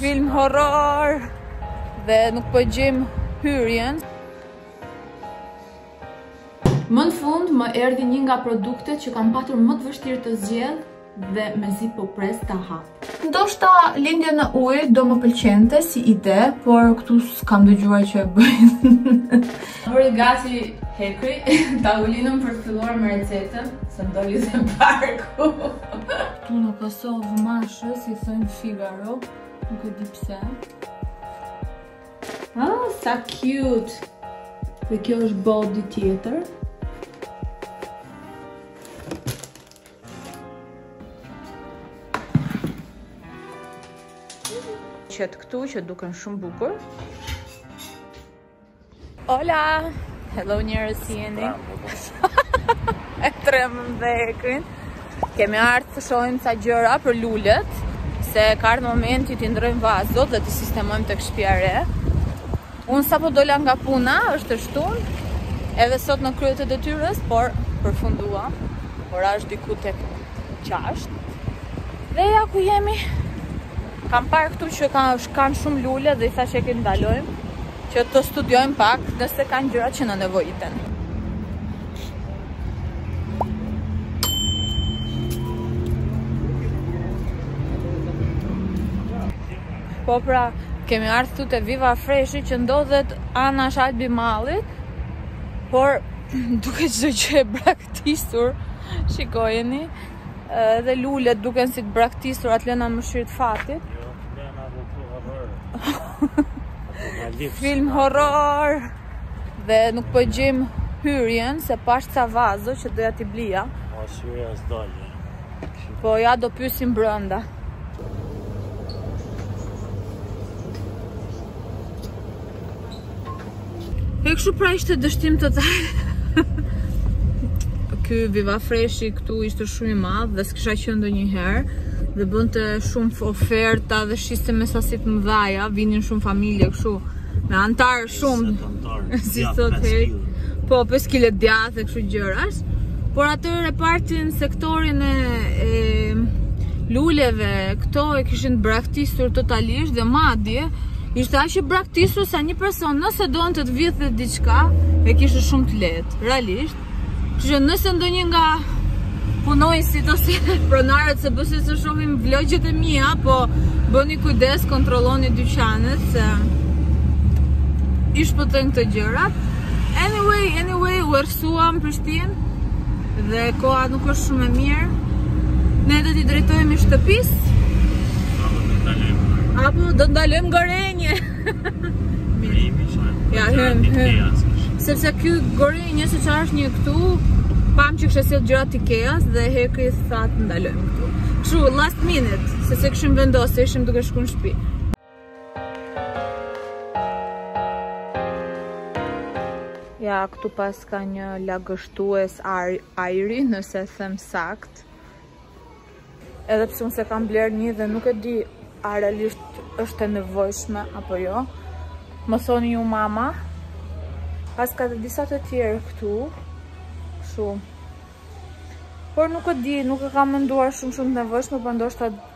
Film horror Dhe nuk po gjejmë hyrjen Më në fund më erdhi një nga produktet që kam patur më të vështirë të zgjedh dhe mezi po pres ta hap. Ndoshta lindja në ujë do më pëlqente si ide, por këtu s'kam dëgjuar që e bëjnë. U bë gati hekri, ta ulim për të filluar me recetën, se m'doli dhe barku. Këtu në Kosovë mashës i thonë Figaro, nuk e di pse. Oh, sa cute! Dhe kjo është body tjetër. Qe këtu që duken shumë bukur. Hola! Hello njerëz si jeni? E trembëm dhe Hekrin. Kemi ardhë të shohim ca gjëra për lulet, se ka ardhë momenti t'i ndrrojmë vazot dhe t'i sistemojmë tek shpia e re. Unë sapo dola nga puna, është e shtunë, edhe sot në krye të detyrës, por përfunduam, ora është diku tek gjashta. Dhe ja ku jemi, Kam parë këtu që kanë shumë lule dhe i thashë Hekrit ndalojmë që të studiojmë pak nëse kanë gjëra që na nevojiten. Po, pra, kemi ardhë këtu te Viva Freshi që ndodhet anash Albi Mallit, por duket goxha e braktisur, shikojeni, Edhe lulet duken si të braktisur a të lëna mëshirë të fatit Jo, lëna dhe të horror Film horror Dhe nuk po gjejmë hyrjen se pashë ca vazo që doja t'i blija Po s'hyra s'dilja Po ja do pysim brenda E kështu pra ishte dështim total Ky Viva Freshi këtu ishte shumë i madh dhe s'kisha qenë ndonjëherë Dhe bënte shumë oferta dhe shiste me sasi të mëdhaja Vinin shumë familje kështu me anëtarë shumë Si të them Po, 5 kile djath e kështu gjërash Por atë repartin sektorin e, e lulleve Këto e kishin braktisur totalisht dhe madje Ishte aq i braktisur sa një person nëse donte të vjedhte diçka, e kishte shumë të lehtë, realisht. Kështu që nëse ndonjë nga punonjësit ose pronarët se s'besoj se shohin vlogjet e mia, po bëni kujdes, kontrolloni dyqanet se i shpëtojnë këto gjërat. Anyway, anyway, we're Shkuam Prishtinë dhe koha nuk është shumë e mirë. Ne do t'i drejtohemi shtëpisë. A po do të ndalojmë gorenje. Ja, hëm, hëm. Sepse ky gorenje se çfarë është një këtu, pamë që kishte sjellë gjëra të Ikeas dhe Hekri tha të ndalojmë këtu. Kështu last minute, sepse kishim vendosur, ishim duke shkuar në shtëpi. Ja, këtu paska një lagështues ajri, nëse them saktë. Edhe pse unë s'e kam blerë një dhe nuk e di a realisht është e nevojshme, apo jo. Më thoni ju mama, paska dhe disa të tjerë këtu, shumë. Por nuk e di, nuk e kam menduar shumë shumë të nevojshme, por ndoshta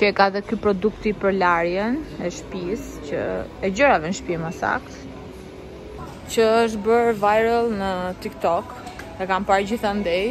që e ka dhe ky produkti për larjen e shpisë, që e gjërave në shpi më saktë që është bërë viral në TikTok e kam parë gjithandej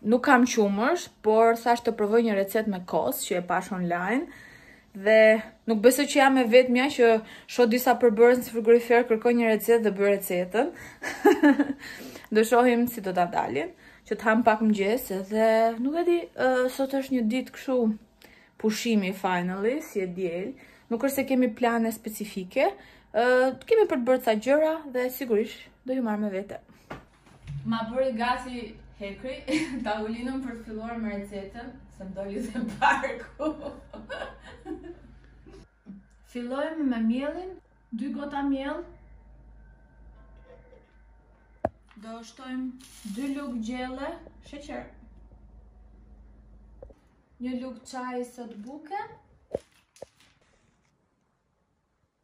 Nuk kam qumësht, por thashë të provoj një recetë me kos që e pashë online dhe nuk besoj që jam e vetmja që shoh disa përbërës në frigorifer, kërkoj një recetë dhe bëj recetën. do shohim si do të dalin, që të hamë pak mëngjes dhe nuk e di, uh, sot është një ditë kështu pushimi finally, si e diel. Nuk është se kemi plane specifike, uh, kemi për të bërë ca gjëra dhe sigurisht do ju marr me vete. Ma bëri gati Hekri tavolinën për të filluar me recetën, se më doli dhe barku. Fillojmë me miellin, dy gota miell. Do shtojmë dy lugë gjelle sheqer. Një lugë çaji sodë buke.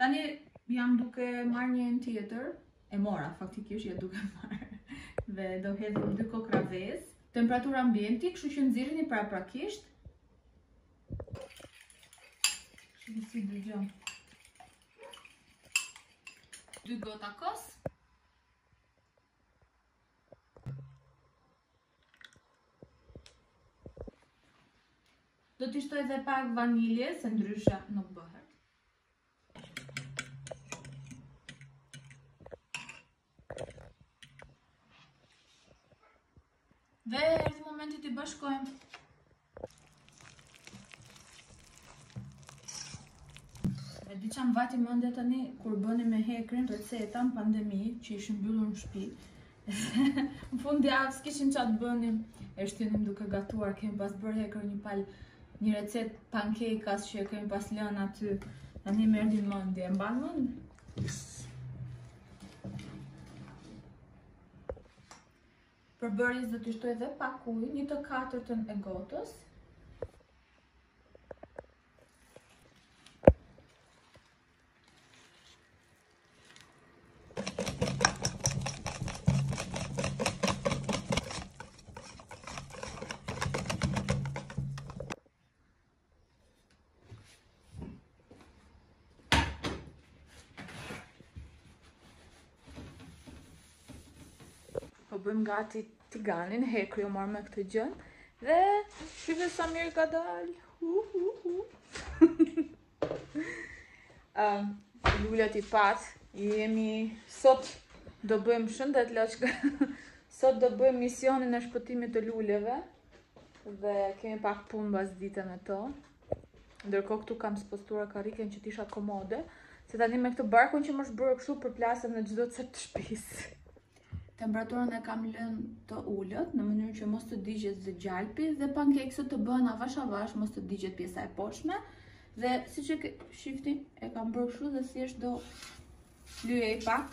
Tani jam duke marrë një enë tjetër, e mora faktikisht, jo duke marrë dhe do hedhim dy kokrra vezë. Temperatura ambienti, kështu që nxirrini paraprakisht. Shikoni si dëgjon. Dy gota kos. Do t'i shtoj dhe pak vanilje, se ndryshe nuk bëhet. Dhe erdhi momenti t' i bashkojmë. E di që më vajti mendja tani, kur bënim me Hekrin receta në pandemi, që ishim mbyllur në shpi, në fundjavë s'kishim ça të bënim, e shtynim duke gatuar, kemi pas bërë Hekër një palë, një recetë pancake-ash që kemi pas lënë aty, tani më erdhi në mendje, e mban mend? Yes. Përbërësve do t'i shtoj dhe pak ujë, një të katërtën e gotës. Po bëjmë gati tiganin, Hekri u mor me këtë gjë. Dhe shihe sa mirë ka dalë. Hu, hu, hu. uh, lulet i pate, jemi sot do bëjmë shëndet lëqka. sot do bëjmë misionin e shpëtimit të luleve. Dhe kemi pak punë pasdite me to. Ndërkohë këtu kam spostuar karriken që t'isha komode. Se tani me këtë barkun që më është bërë kështu përplasem në çdo cep të shpisë. Temperaturën e kam lënë të ulët në mënyrë që mos të digjet dhe gjalpi dhe pankeksat të bëhen avash avash mos të digjet pjesa e poshtme. Dhe siç e shifni e kam bërë kështu dhe si është do lyej pak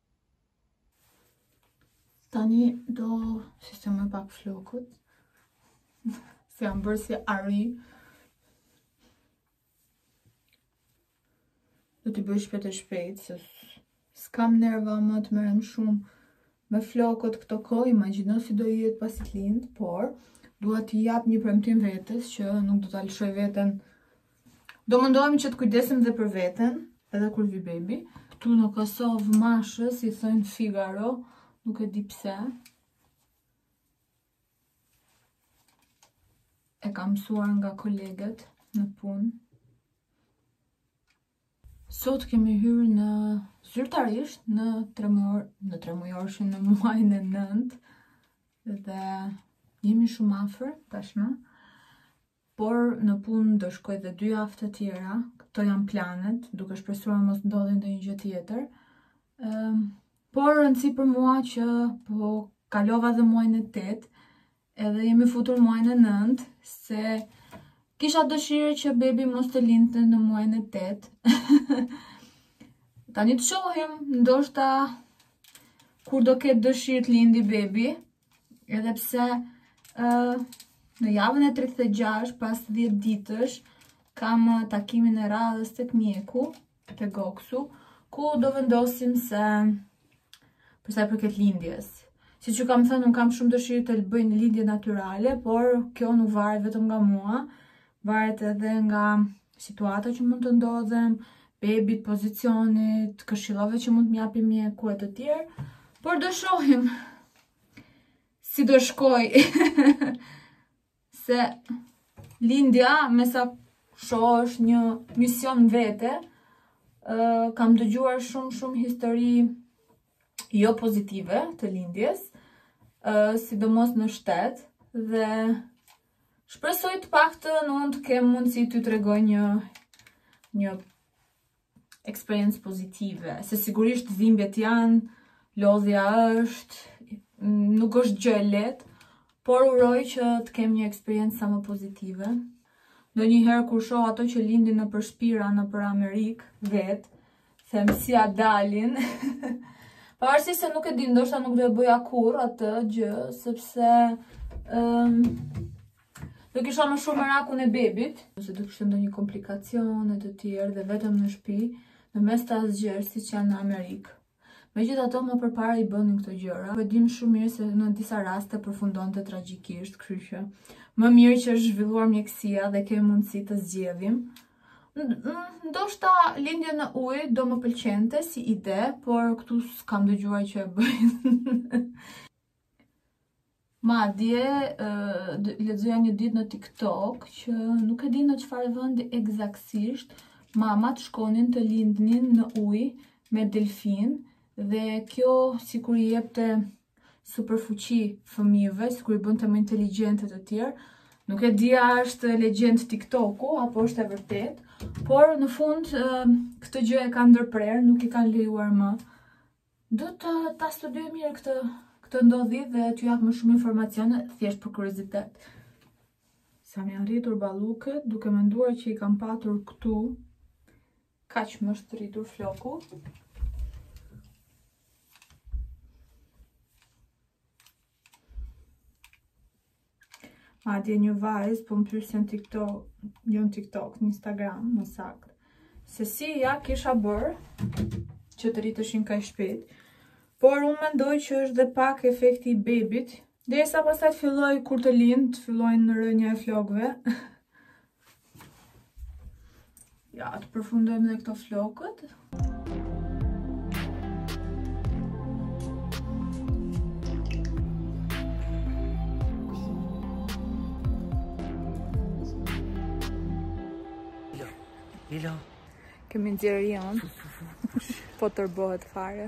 Tani do sistemoj pak flokët. Se jam bërë si ari. Do t'i bëj shpejt e shpejt, se s'kam nerva më të merrem shumë me flokët këto kohë, imagjino si do jetë pasi të lind, por duhet t'i jap një premtim vetes që nuk do ta lëshoj veten Do mundohem që të kujdesem dhe për veten, edhe kur vjen bebi. Këtu në Kosovë mashës i thojnë Figaro, nuk e di pse. E kam mësuar nga kolegët në punë. Sot kemi hyrë në zyrtarisht në tremujor, në tremujorshin, në muajin e nëntë dhe jemi shumë afër tashmë. Por në punë do shkoj dhe dy javë të tjera. Këto janë planet, duke shpresuar mos të ndodhi ndonjë gjë tjetër. Ëm, por rëndësi për mua që po kalova dhe muajin e 8, edhe jemi futur muajin e 9, se kisha dëshirë që bebi mos të lindte në muajin e 8. Tani të shohim, ndoshta kur do ketë dëshirë të lindi bebi, Edhe pse në javën e 36 pas 10 ditësh kam takimin e radhës te mjeku, te Goksu, ku do vendosim se përsa i përket lindjes. Siç ju kam thënë, unë kam shumë dëshirë të bëj lindje natyrale, por kjo nuk varet vetëm nga mua, Varet edhe nga situata që mund të ndodhem, bebit, pozicionit, këshillave që mund të më japë mjeku e të tjerë, por do shohim si do shkojë se lindja me sa shoh është një mision më vete, kam dëgjuar shumë shumë histori jo pozitive të lindjes, sidomos në shtet dhe Shpresoj të paktën unë të kem mundësi t'ju tregoj një një eksperiencë pozitive, se sigurisht dhimbjet janë, lodhja është, nuk është gjë e lehtë, por uroj që të kem një eksperiencë sa më pozitive. Ndonjëherë kur shoh ato që lindin nëpër shpira nëpër Amerikë vetë, Them si ia dalin. Pavarësisht se nuk e di, ndoshta nuk do e bëja kurrë atë gjë, sepse um, do kisha më shumë merakun e bebit, nëse do kishte ndonjë komplikacion e të tjerë dhe vetëm në shtëpi, në mes të asgjësë siç janë në Amerikë. Megjithatë më përpara i bënin këto gjëra, por e dimë shumë mirë se në disa raste përfundonte tragjikisht, kryshë. Më mirë që është zhvilluar mjekësia dhe kemi mundësi të zgjedhim, Ndoshta lindja në ujë do më pëlqente si ide, por këtu s'kam dëgjuar që e bëjnë. Madje, lexoja një dit në TikTok, që nuk e di në çfarë vendi ekzaktësisht, mamat shkonin të lindnin në ujë me delfinë, dhe kjo sikur i jepte superfuqi fëmijëve, sikur i bënte më inteligjentë e të tjerë. Nuk e di a është legjendë TikToku apo është e vërtetë, por në fund këtë gjë e kanë ndërprerë, nuk i kanë lejuar më. Do të ta studioj mirë këtë këtë ndodhi dhe t'ju jap më shumë informacione thjesht për kuriozitet. Sa më janë rritur balluket, duke menduar që i kam patur këtu Kaq më është rritur floku. Madje një vajzë po më pyeste në TikTok, jo në TikTok, në Instagram, më saktë. Se si ia kisha bërë që të rriteshin kaq shpejt, por unë mendoj që është dhe pak efekti i bebit, derisa pastaj të fillojë kur të lind, të fillojë rënia e flokëve, Ja, të përfundojmë dhe këto flokët. Lilo. Kemi nxjerrë Jonën. Po tërbohet fare.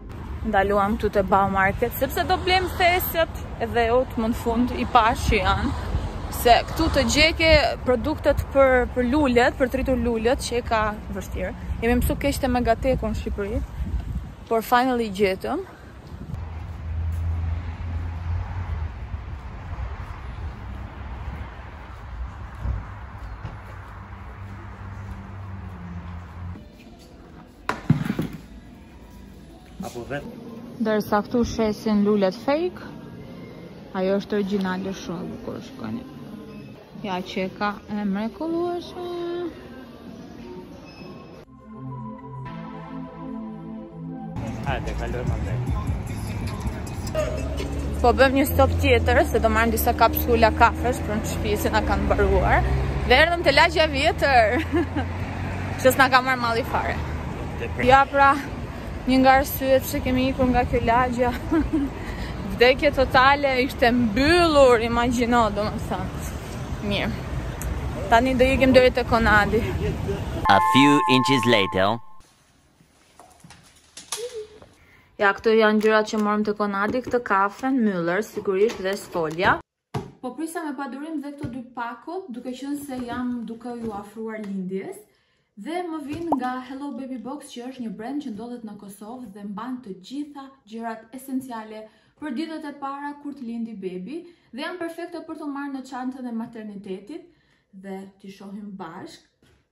Ndaluam këtu te Baumarket, sepse do blejmë thesët edhe o Zot më në fund i pashë që janë. Se këtu të gjeje produktet për, për lulet, për të rritur lulet, qenka vështirë. Jemi mësu keq te Megateku në Shqipëri, por finally gjetëm. Apo vetë. Ndërsa këtu shesin lulet fake, ajo është originale shumë bukur shkoni. Ja qenka e mrekullueshme. Hajde, kalojmë atë. Po bëjmë një stop tjetër, se do marrim disa kapsula kafeje për në shtëpi që na kanë mbaruar. Dhe erdhëm te lagja e vjetër. Që s'na ka marrë malli fare. Ja pra, një nga arsyet që kemi ikur nga kjo lagje. Vdekje totale ishte mbyllur, imagjino, domethënë. Mirë. Tani do ikim deri te Konadi. A few inches later. Ja, këto janë gjërat që morëm te Konadi, këtë kafen, Müller, sigurisht dhe sfolja. Po prisa me padurim dhe këto dy pakot, duke qenë se jam duke iu afruar lindjes. Dhe më vijnë nga Hello Baby Box që është një brand që ndodhet në Kosovë dhe mban të gjitha gjërat esenciale për ditët e para kur të lindi bebi dhe janë perfekte për t'u marrë në çantën e maternitetit dhe t'i shohim bashkë.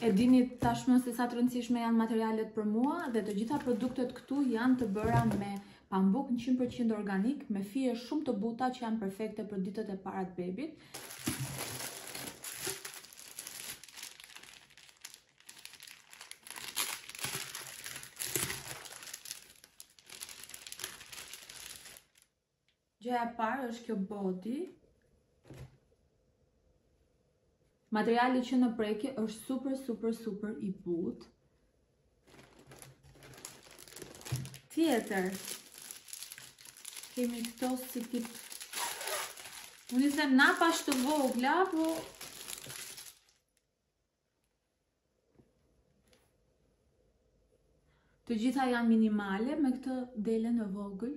E dini tashmë se sa të rëndësishme janë materialet për mua dhe të gjitha produktet këtu janë të bëra me pambuk 100% organik, me fije shumë të buta që janë perfekte për ditët e para të bebit. Gjëja e parë është kjo body. Materiali që në prekje është super, super, super i butë. Tjetër, kemi këto si tip... Unë i them napa të vogla, po... Të gjitha janë minimale me këtë delen e vogël.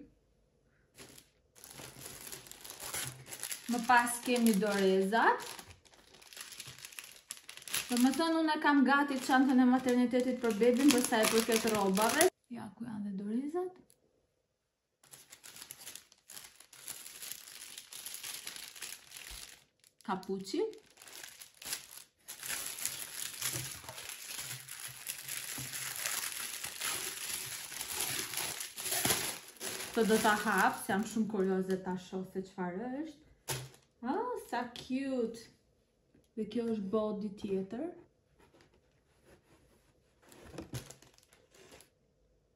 Më pas kemi dorezat. Domethënë, unë e kam gati çantën e maternitetit për bebin, përsa e përket rrobave. Ja, ku janë dhe dorezat. Kapuçi. Do ta hap, se jam shumë kurioze ta shoh se çfarë është. Oh, sa cute! Dhe kjo është body tjetër.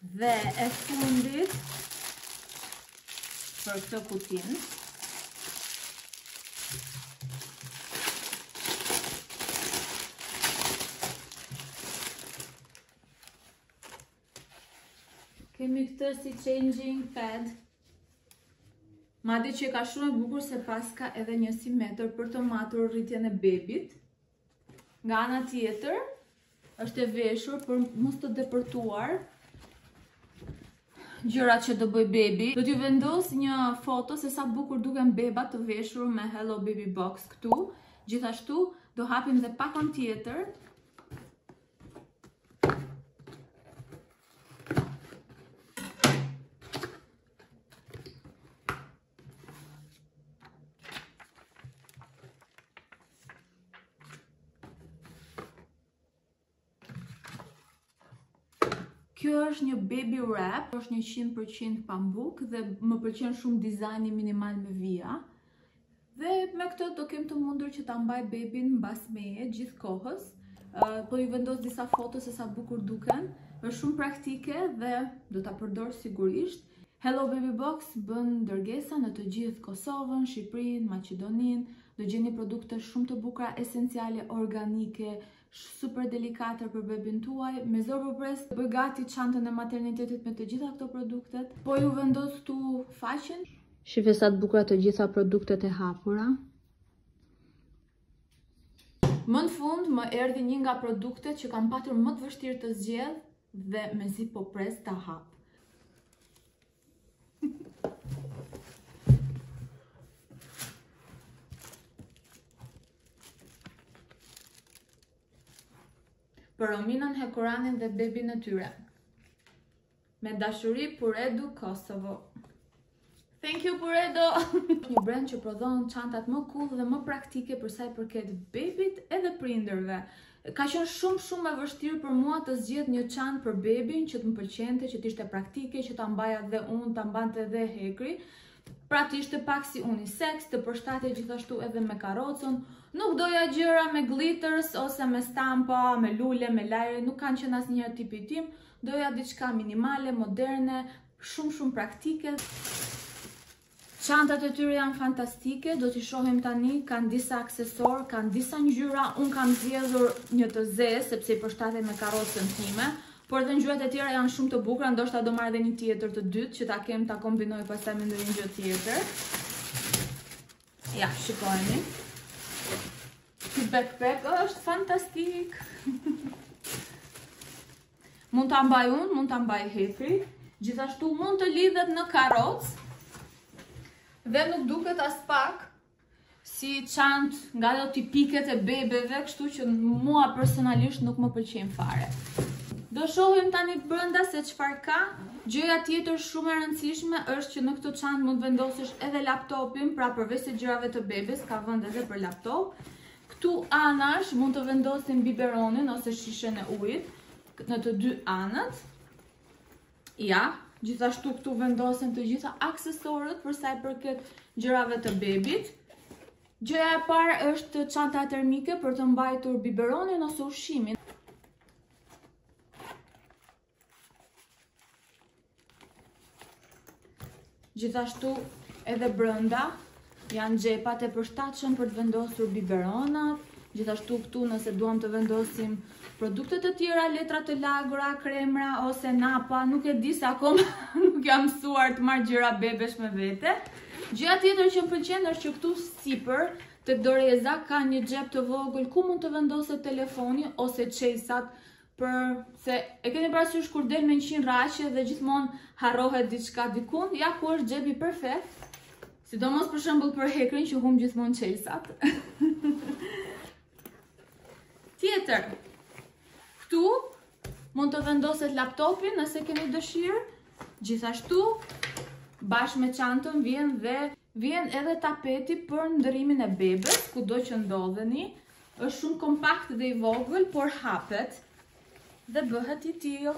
Dhe e fundit për këtë kutin. Kemi këtë si changing pad. Madje qenka shumë e bukur se paska edhe një si metër për të matur rritjen e bebit. Nga ana tjetër, është e veshur për mos të depërtuar gjërat që do bëj bebi. Do t'ju vendos një foto se sa bukur duken bebat të veshur me Hello Baby Box këtu. Gjithashtu, do hapim dhe pakon tjetër. Kjo është një baby wrap, është 100% pambuk dhe më pëlqen shumë dizajni minimal me vija. Dhe me këtë do kem të mundur që ta mbaj bebin mbas meje gjithë kohës. Po ju vendos disa foto se sa bukur duken. Është shumë praktike dhe do ta përdor sigurisht. Hello Baby Box bën dërgesa në të gjithë Kosovën, Shqipërinë, Maqedoninë. Do gjeni produkte shumë të bukura esenciale, organike, super delikate për bebin tuaj. Me zor po pres të bëj gati çantën e maternitetit me të gjitha këto produktet. Po ju vendos këtu faqen. Shife sa të bukura të gjitha produktet e hapura. Më në fund më erdhi një nga produktet që kam patur më të vështirë të zgjedh, Dhe mezi po pres ta hap. Për Rominën Hekuranin dhe bebin e tyre. Me dashuri Puredu Kosovo. Thank you Puredo! Një brend që prodhon çantat më cool dhe më praktike për sa i përket bebit edhe prindërve. Ka qenë shumë shumë e vështirë për mua të zgjedh një çantë për bebin që të më pëlqente, që të ishte praktike, që ta mbaja dhe unë, ta mbante dhe Hekri. Pra të ishte pak si unisex, të përshtatej gjithashtu edhe me karrocën. Nuk doja gjëra me glitters ose me stampa, me lule, me lajre, nuk kanë qenë asnjëherë tipi tim. Doja diçka minimale, moderne, Shumë shumë praktike. Çantat e tyre janë fantastike, do t'i shohim tani, kanë disa aksesorë, kanë disa ngjyra, unë kam zgjedhur një të zezë sepse i përshtatet me karrocën time, por dhe ngjyrat e tjera janë shumë të bukura, ndoshta do marr edhe një tjetër të dytë që ta kem ta kombinoj pastaj me ndonjë gjë tjetër. Ja, shikojeni. Ky backpack është fantastik. Mund ta mbaj unë, mund ta mbajë Hekri, gjithashtu mund të lidhet në karrocë. Dhe nuk duket aspak si çantë nga ato tipiket e bebeve, këto që mua personalisht nuk më pëlqejnë fare. Do shohim tani brenda se çfarë ka. Gjëja tjetër shumë e rëndësishme është që në këtë çantë mund vendosësh edhe laptopin, pra përveç të gjërave të bebes, ka vend edhe për laptop. Këtu anash mund të vendosim biberonin ose shishen e ujit në të dy anët. Ja, gjithashtu këtu vendosim të gjithë aksesorët për sa i përket gjërave të bebit. Gjëja e parë është çanta termike për të mbajtur biberonin ose ushqimin. Gjithashtu edhe brenda janë xhepat e përshtatshëm për të vendosur biberonat, gjithashtu këtu nëse duam të vendosim produkte të tjera, letra të lagura, kremra ose napa, nuk e di se akoma nuk jam mësuar të marr gjëra bebesh me vete. Gjëja tjetër që më pëlqen është që këtu sipër te doreza ka një xhep të vogël ku mund të vendoset telefoni ose çelsat Se e keni parasysh kur del me njëqind rraqe dhe gjithmonë harrohet diçka diku, ja ku është xhepi perfekt, sidomos për shembull për Hekrin që humb gjithmonë çelsat. Tjetër, këtu mund të vendoset laptopi nëse keni dëshirë, gjithashtu bashkë me çantën vjen dhe Vjen edhe tapeti për ndërrimin e bebes, kudo që ndodheni, është shumë kompakt dhe i vogël, por hapet dhe bëhet i tillë.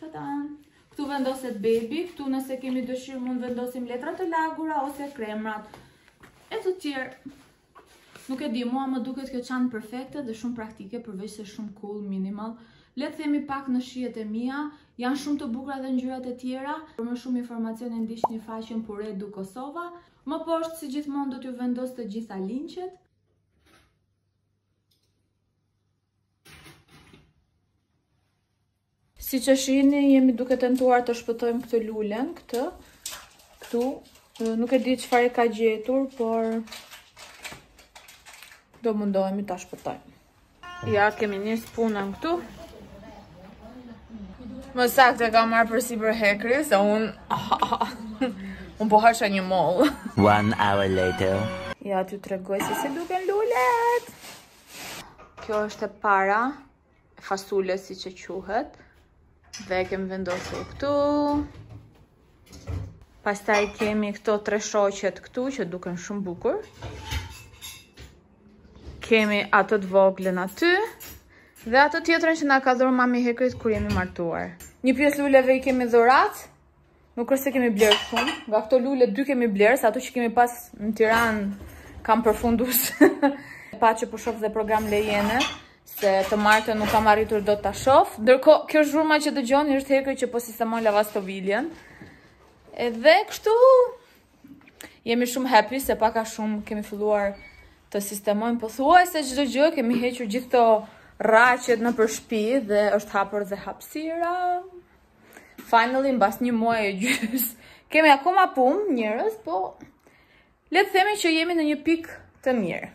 Tada! Këtu vendoset bebi, këtu nëse kemi dëshirë mund vendosim letra të lagura ose kremrat e të tjera. Nuk e di, mua më duket kjo çantë perfekte dhe shumë praktike, përveçse shumë cool, minimal. Le të themi pak në shijet e mia, janë shumë të bukura dhe ngjyrat e tjera. Për më shumë informacione ndiqni faqen Puredu Kosova. Më poshtë si gjithmonë do t'ju vendos të gjitha linket. Siç e shihni, jemi duke tentuar ta shpëtojmë këtë lulen, këtë, këtu, nuk e di çfarë e ka gjetur, por do mundohemi ta shpëtojmë. Ja, kemi nis punën këtu. Më saktë e ka marrë përsipër Hekri, se unë... unë po haja një mollë. One hour later. Ja, t'ju tregoj se si duken lulet. Kjo është e para. Fasule, siç quhet. Dhe e kemi vendosur këtu. Pastaj kemi këto tre shoqet këtu që duken shumë bukur. Kemi atë të voglën aty. Dhe atë tjetrën që na ka dhuruar mami i Hekrit kur jemi martuar. Një pjesë luleve i kemi dhuratë. Nuk është se kemi blerë shumë, nga këto lule dy kemi blerë, sa ato që kemi pas në Tiranë kanë përfunduar. pa që po shof pak dhe programin lejene, se të martën nuk kam arritur dot ta shof. Ndërkohë, kjo zhurma që dëgjoni është Hekri që po sistemon lavastoviljen. Edhe kështu, jemi shumë happy se pak a shumë kemi filluar të sistemojmë pothuajse çdo gjë kemi hequr gjithë këto rraqet nëpër shpi dhe është hapur dhe hapësira. Finally, mbas një muaj e gjysmë, kemi akoma punë, njerëz, po... Le të themi që jemi në një pikë të mirë.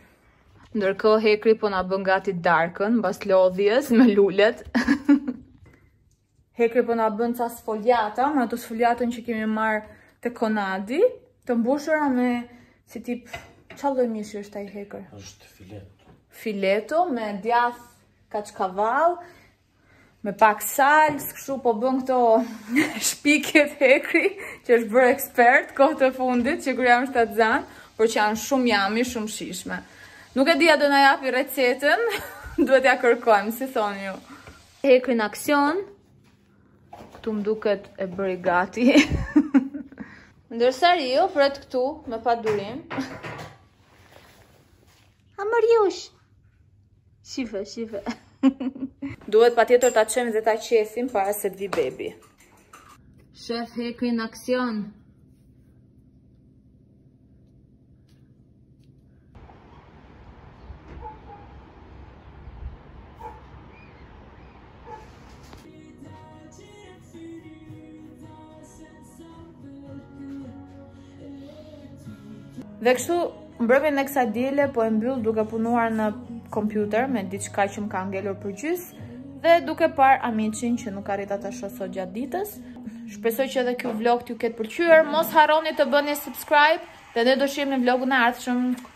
Ndërkohë, Hekri po na bën gati darkën, mbas lodhjes me lulet. Hekri po na bën ca sfoljata, me atë sfoljatën që kemi marrë te Conadi, të mbushura me si tip çfarë mishi është ai, Hekër. është fileto. Fileto me djath kachkaval, Me pak salcë, kështu po bën këto shpikjet Hekri, që është bërë ekspert, kohët e fundit, që kur jam shtatzënë, por që janë shumë yummy, shumë të shijshme. Nuk e di a do na japi recetën, duhet t'ia kërkojmë, si thoni ju. Hekri në aksion, këtu më duket e bëri gati. Ndërsa Rio, pret këtu, me padurim. A mërjush? Shife, shife. Duhet patjetër ta çojmë dhe ta qethim para se të vi bebi. Shef Hekri në aksion. Dhe kështu, mbrëmjen e kësaj të diele po e mbyll duke punuar në kompjuter me diçka që më ka ngelur përgjysmë dhe duke parë Amicin që nuk arrita ta shoh sot gjatë ditës. Shpresoj që edhe ky vlog t'ju ketë pëlqyer, mos harroni të bëni subscribe dhe ne do shihemi në vlogun e ardhshëm.